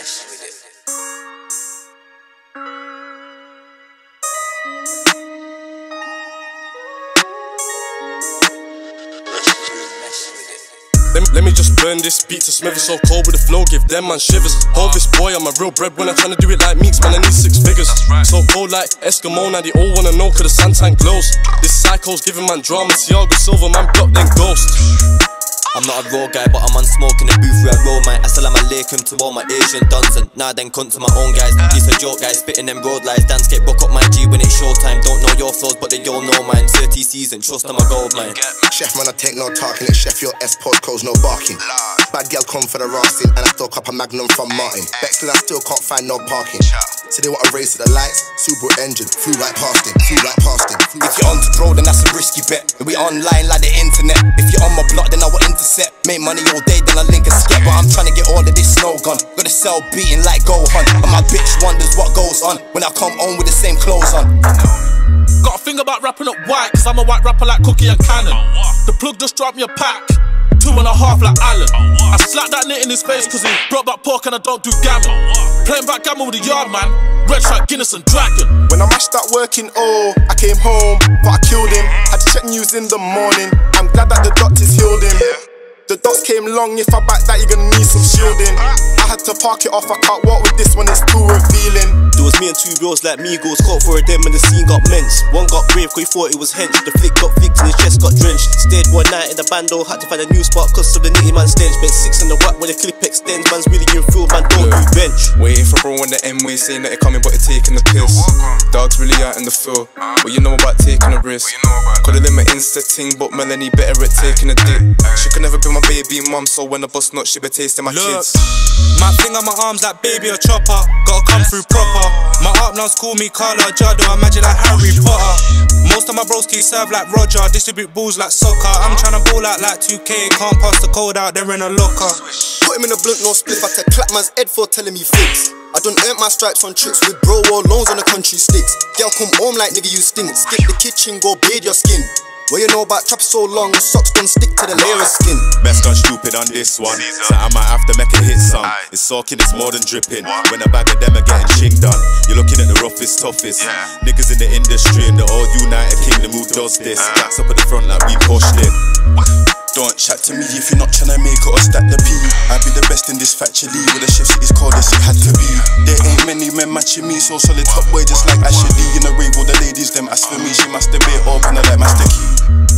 mess with it. Let me, just burn this beat to Smith. It's so cold with the flow, give them man shivers. Hold this boy, I'm a real breadwinner, trying to do it like Meeks, man. I need six figures. So cold like Eskimo, now they all wanna know, cause the suntan glows. This psycho's giving man drama. Thiago Silva, man, block then ghost. I'm not a raw guy, but I'm on smoke in the booth where I roll my Assalamu alaikum to all my Asian duns and nah then cunt to my own guys. These are joke guys, spitting them road lies. Dance get book up my G when it's showtime. Don't know your flows, but they all know mine. 30 season, trust on my gold mine. Chef man, I take no talking. It's Sheffield S postcodes, no barking. Bad girl come for the rasting, and I still cop a magnum from Martin. Bexley, I still can't find no parking. So they want to race to the lights, Subaru engine, flew right past him, flew right bet. We online like the internet. If you're on my block, then I will intercept. Make money all day, then I link a skep. But I'm trying to get all of this snow gone. Got a cell beating like Go Hunt. And my bitch wonders what goes on when I come home with the same clothes on. Got a thing about rapping up white, cause I'm a white rapper like Cookie and Cannon. The plug just dropped me a pack, two and a half like Allen. I slapped that nit in his face cause he brought back pork and I don't do gammon. Playing backgammon with a yard man, red stripe Guinness and Dragon. When I mashed up working, oh, I came home, but I killed him. Had to check news in the morning. I'm glad that the doctors healed him. The dots came long, if I back that, you're gonna need some shielding. I had to park it off, I can't walk with this one, it's too revealing. It was me and two bros like Migos, caught for a dem and the scene got men's. One got brave, cause he thought it was hench. The flick got flicked and his chest got drenched. Stayed one night in the bando, had to find a new spot cause of the nitty man stench. Bet six in the whack when the clip extends, man's really in field, man don't do bench. Waiting for bro on the M way, saying that it coming, but it taking the piss. Dogs really out in the field. What you know about taking a risk? Could've been my Insta ting, but Melanie better at taking a dick. She could never be my baby mum, so when I bust nut, she be tasting my Look, kids. my thing on my arms like baby a chopper. Gotta come through proper. My up now call me Carla Jado, imagine like Harry Potter. Most of my bros keep serve like Roger, distribute balls like soccer. I'm tryna ball out like 2K, can't pass the code out, they're in a locker. Put him in a blunt, no split, I said clap man's head for telling me fix. I done earned my stripes on trips with bro or loans on the country sticks. Girl come home like nigga you stink. Skip the kitchen, go bathe your skin. What you know about trap so long, socks don't stick to the layer of skin. Best gone stupid on this one. So I might have to make a hit song. It's soaking, it's more than dripping. When a bag of them are getting chinged on, you're looking at the roughest, toughest. Niggas in the industry and the all United Kingdom who does this. That's up at the front like we pushed it. Don't chat to me if you're not tryna make it or stack the P. in this factory with the chefs it's called as it had to be. There ain't many men matching me, so solid top boy just like Ashley. In the rave, all the ladies them ask for me. She masturbate open her like Master Key.